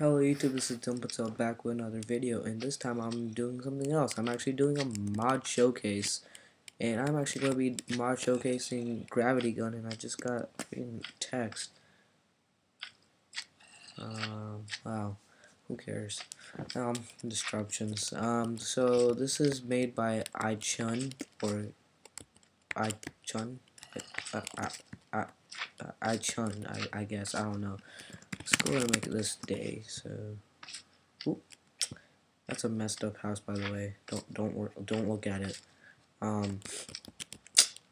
Hello YouTube, this is Dumpatel back with another video, and this time I'm doing something else. I'm actually doing a mod showcase, and I'm actually going to be mod showcasing Gravity Gun, and I just got a text. Um, wow, who cares? Um, disruptions. Um, so this is made by iChun, or iChun, I, I, I, iChun, I, I guess, I don't know. Let's go and make this day. So, Oop. that's a messed up house, by the way. Don't don't work, don't look at it. Um.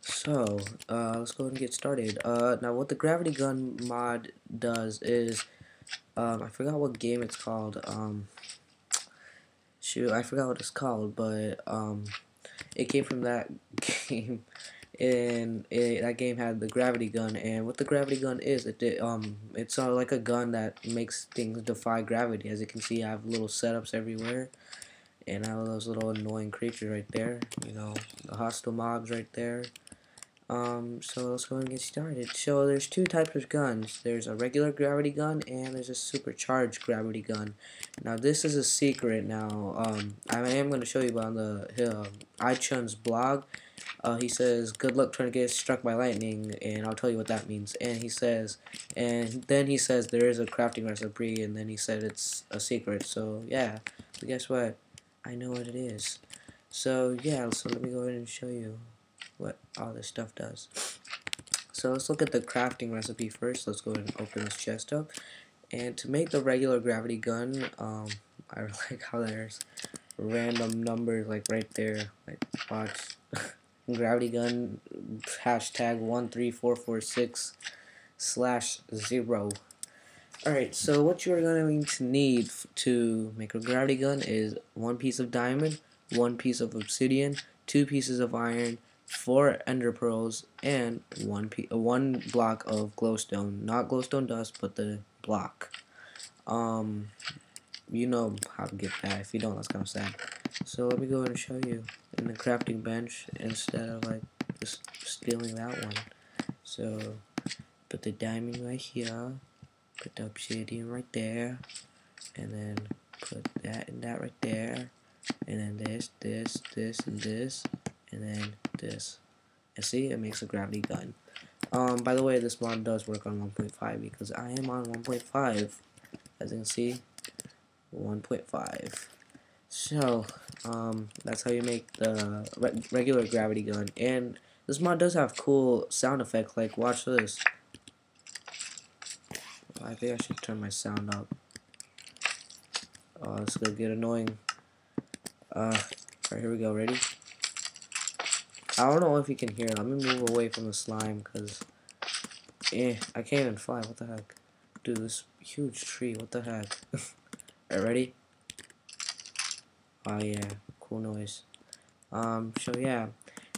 So, uh, let's go and get started. Uh, now what the gravity gun mod does is, um, I forgot what game it's called. Um, shoot, I forgot what it's called, but um, it came from that game and it, that game had the gravity gun and what the gravity gun is it um it's of like a gun that makes things defy gravity. As you can see I have little setups everywhere and I have those little annoying creatures right there you know the hostile mobs right there. Um so let's go and get started. So there's two types of guns. There's a regular gravity gun and there's a supercharged gravity gun. Now this is a secret. Now um I am going to show you on the uh, iChun's blog uh, he says, good luck trying to get struck by lightning, and I'll tell you what that means. And he says, and then he says there is a crafting recipe, and then he said it's a secret. So, yeah, so guess what? I know what it is. So, yeah, so let me go ahead and show you what all this stuff does. So, let's look at the crafting recipe first. Let's go ahead and open this chest up. And to make the regular gravity gun, um, I like how there's random numbers like right there. Like, watch. gravity gun hashtag 13446 slash 0 alright so what you're going to need to make a gravity gun is one piece of diamond one piece of obsidian two pieces of iron four ender pearls and one uh, one block of glowstone. Not glowstone dust but the block. Um you know how to get that if you don't that's kind of sad so let me go and show you in the crafting bench instead of like just stealing that one. So put the diamond right here, put the obsidian right there, and then put that and that right there, and then this, this, this, and this, and then this. And see, it makes a gravity gun. Um, by the way, this mod does work on 1.5 because I am on 1.5. As you can see, 1.5. So, um, that's how you make the re regular gravity gun. And this mod does have cool sound effects, like watch this. I think I should turn my sound up. Oh, this is gonna get annoying. Uh, alright, here we go, ready? I don't know if you can hear Let me move away from the slime, because, eh, I can't even fly, what the heck? Dude, this huge tree, what the heck? alright, ready? Oh yeah, cool noise. Um, so yeah,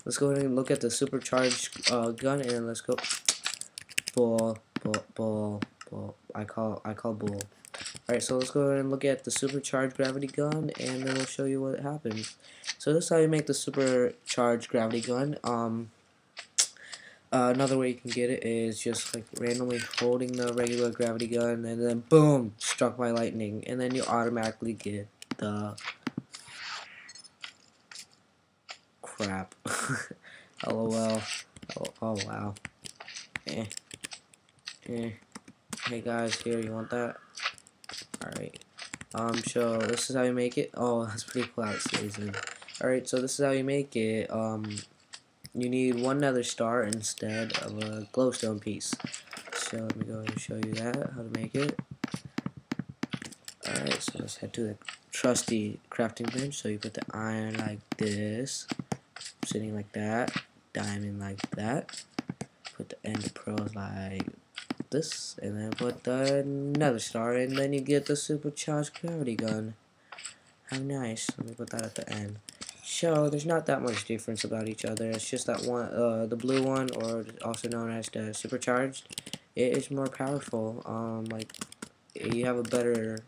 let's go ahead and look at the supercharged uh, gun and let's go. Bull, bull, bull, bull. I call, I call bull. Alright, so let's go ahead and look at the supercharged gravity gun and then we'll show you what happens. So this is how you make the supercharged gravity gun. Um, uh, another way you can get it is just like randomly holding the regular gravity gun and then boom, struck by lightning and then you automatically get the crap. LOL. Oh, oh, wow. Eh. Eh. Hey guys, here, you want that? Alright. Um, so this is how you make it. Oh, that's pretty cool how it. Alright, so this is how you make it. Um, you need one nether star instead of a glowstone piece. So let me go and show you that, how to make it. Alright, so let's head to the trusty crafting bench. So you put the iron like this sitting like that, diamond like that, put the end pearls like this, and then put the nether star, and then you get the supercharged gravity gun. How nice. Let me put that at the end. So, there's not that much difference about each other. It's just that one, uh, the blue one, or also known as the supercharged, it is more powerful. Um, like, you have a better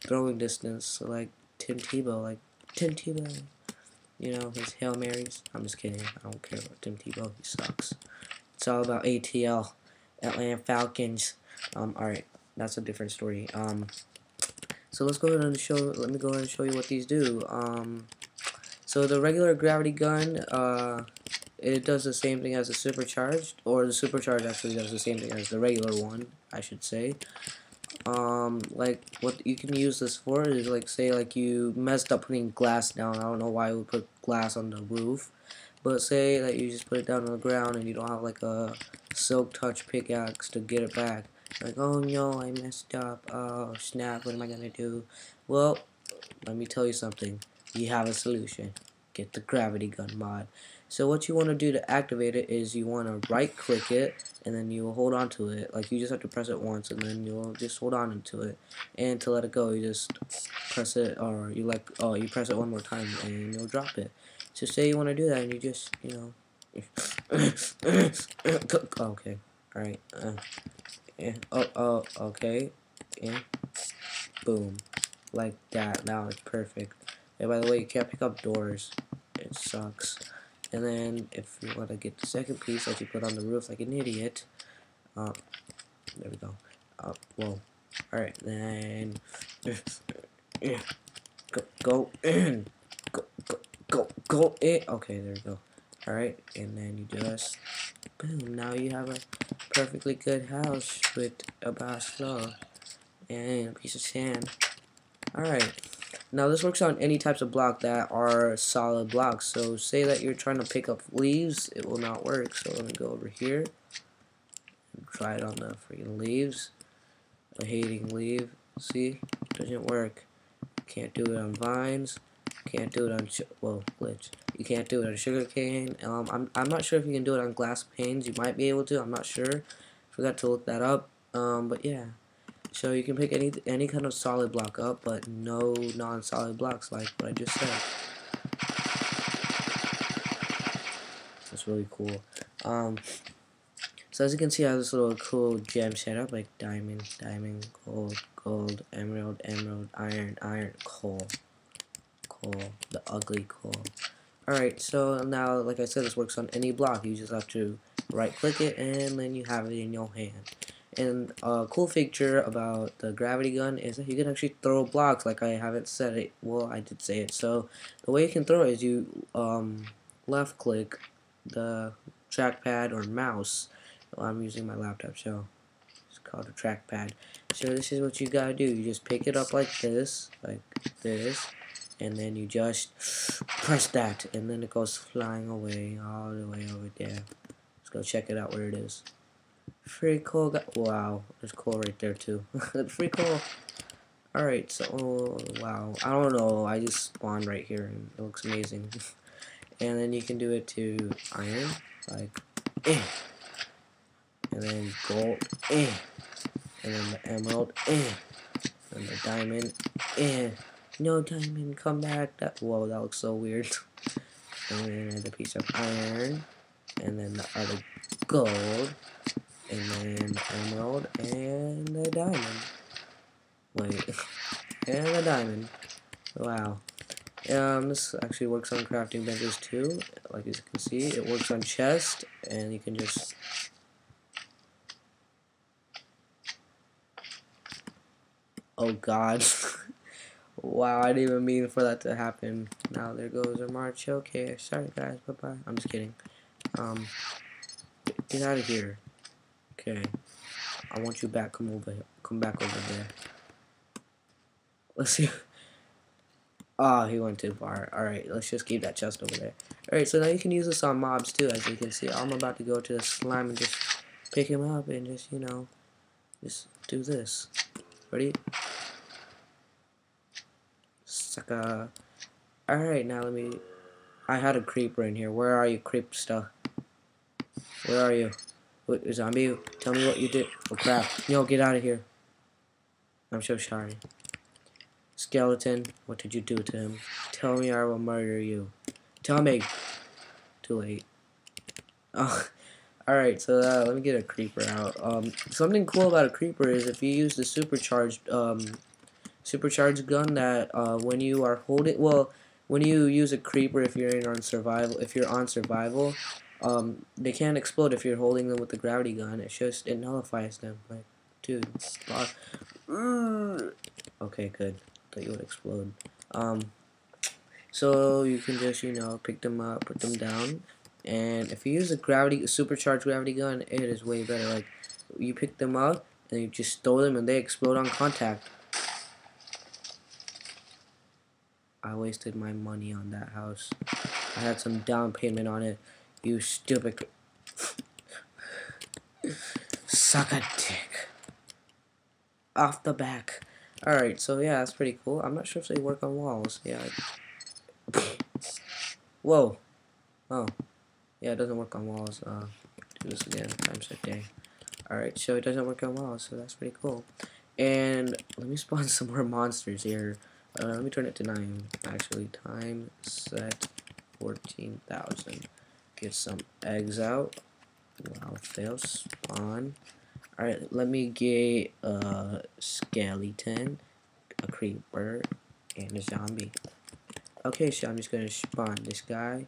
throwing distance, like Tim Tebow, like Tim Tebow you know, his Hail Marys. I'm just kidding. I don't care about Tim Tebow. He sucks. It's all about ATL, Atlanta Falcons. Um, alright, that's a different story. Um, So let's go ahead and show. Let me go ahead and show you what these do. Um, so the regular gravity gun, uh, it does the same thing as the supercharged, or the supercharged actually does the same thing as the regular one, I should say. Um, like what you can use this for is like say like you messed up putting glass down. I don't know why you would put glass on the roof, but say that you just put it down on the ground and you don't have like a silk touch pickaxe to get it back. Like oh no, I messed up. Oh snap! What am I gonna do? Well, let me tell you something. You have a solution. Get the gravity gun mod. So what you want to do to activate it is you want to right click it and then you will hold on to it. Like you just have to press it once and then you'll just hold on to it. And to let it go you just press it or you like oh you press it one more time and you'll drop it. So say you want to do that and you just you know okay. Alright uh, yeah oh oh okay. Yeah boom. Like that. Now it's perfect. And by the way you can't pick up doors. It sucks and then if you want to get the second piece that you put on the roof like an idiot, uh, there we go. Uh, whoa. Alright, then go go in. Go go go go in. Okay, there we go. Alright, and then you just boom, now you have a perfectly good house with a floor and a piece of sand. Alright. Now this works on any types of block that are solid blocks. So say that you're trying to pick up leaves, it will not work. So let me go over here and try it on the freaking leaves. A hating leaf. See? Doesn't work. Can't do it on vines. Can't do it on well glitch. You can't do it on sugarcane. Um, I'm I'm not sure if you can do it on glass panes. You might be able to. I'm not sure. Forgot to look that up. Um, but yeah. So you can pick any any kind of solid block up, but no non-solid blocks like what I just said. That's really cool. Um, so as you can see, I have this little cool gem setup, like diamond, diamond, gold, gold, emerald, emerald, iron, iron, coal, coal, the ugly coal. Alright, so now, like I said, this works on any block. You just have to right-click it, and then you have it in your hand. And a cool feature about the gravity gun is that you can actually throw blocks like I haven't said it. Well, I did say it. So the way you can throw is you um, left click the trackpad or mouse. Well, I'm using my laptop so it's called a trackpad. So this is what you gotta do. You just pick it up like this, like this, and then you just press that, and then it goes flying away all the way over there. Let's go check it out where it is. Free guy. Wow, there's coal right there too. Free coal. Alright, so, oh, wow. I don't know, I just spawned right here and it looks amazing. and then you can do it to iron, like, eh. And then gold, eh. And then the emerald, eh. And the diamond, eh. No diamond, come back. That, whoa, that looks so weird. and then the piece of iron. And then the other gold and then emerald and a diamond. Wait, and a diamond. Wow. Um, this actually works on crafting benches too. Like as you can see, it works on chest, and you can just Oh God. wow, I didn't even mean for that to happen. Now there goes our march. Okay, sorry guys, bye bye. I'm just kidding. Um, get out of here. Okay. I want you back. Come over here. Come back over there. Let's see. Ah, oh, he went too far. Alright, let's just keep that chest over there. Alright, so now you can use this on mobs too, as you can see. I'm about to go to the slime and just pick him up and just, you know, just do this. Ready? Sucker. Alright, now let me... I had a creeper in here. Where are you, creep stuff? Where are you? What, zombie, tell me what you did. Oh crap. No, get out of here. I'm so sorry. Skeleton, what did you do to him? Tell me I will murder you. Tell me. Too late. Oh, alright, so uh, let me get a creeper out. Um, something cool about a creeper is if you use the supercharged, um, supercharged gun that, uh, when you are holding, well, when you use a creeper if you're in on survival, if you're on survival, um, they can't explode if you're holding them with the gravity gun. It just it nullifies them. Like, dude, Okay, good. Thought you would explode. Um, so you can just, you know, pick them up, put them down, and if you use a gravity, a supercharged gravity gun, it is way better. Like, you pick them up, and you just throw them, and they explode on contact. I wasted my money on that house. I had some down payment on it. You stupid. Suck a dick. Off the back. Alright, so yeah, that's pretty cool. I'm not sure if they work on walls. Yeah. Whoa. Oh. Yeah, it doesn't work on walls. Uh, do this again. Times a day. Alright, so it doesn't work on walls, so that's pretty cool. And let me spawn some more monsters here. Uh, let me turn it to 9. Actually, time set 14,000. Get some eggs out. Wow, fail spawn. Alright, let me get a skeleton, a creeper, and a zombie. Okay, so I'm just gonna spawn this guy,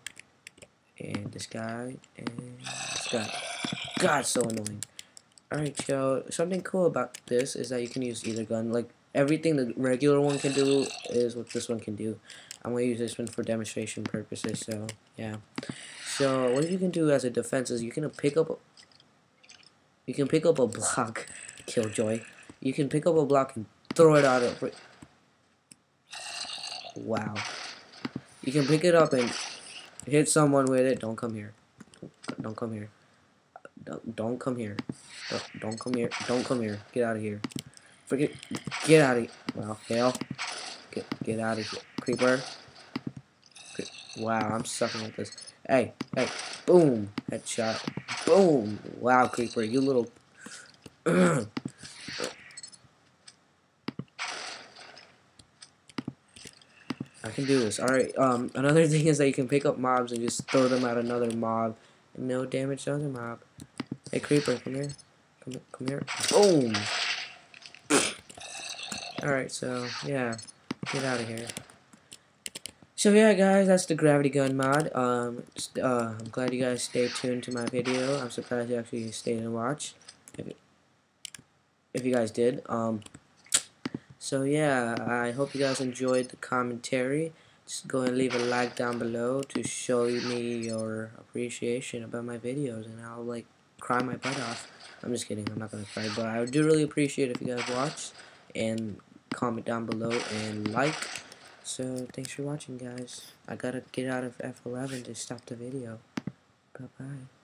and this guy, and this guy. God, so annoying. Alright, so something cool about this is that you can use either gun. Like, everything the regular one can do is what this one can do. I'm to use this one for demonstration purposes, so, yeah. So, what you can do as a defense is you can pick up, you can pick up a block, Killjoy. You can pick up a block and throw it out of, wow. You can pick it up and hit someone with it. Don't come here. Don't come here. Don't, don't come here. Don't, don't come here. Don't come here. Get out of here. Forget. Get out of here. Well, hell. Get get out of here, creeper. Wow, I'm sucking with this. Hey, hey, boom, headshot. Boom. Wow, creeper, you little. I can do this. Alright, um, another thing is that you can pick up mobs and just throw them at another mob. And no damage to other mob. Hey, creeper, come here. Come, come here. Boom! Alright, so, yeah. Get out of here. So yeah, guys, that's the gravity gun mod. Um, uh, I'm glad you guys stayed tuned to my video. I'm surprised you actually stayed and watched. If, if you guys did. Um, so yeah, I hope you guys enjoyed the commentary. Just go and leave a like down below to show me your appreciation about my videos, and I'll like cry my butt off. I'm just kidding. I'm not gonna cry, but I do really appreciate if you guys watch and comment down below and like. So, thanks for watching, guys. I gotta get out of F11 to stop the video. Bye-bye.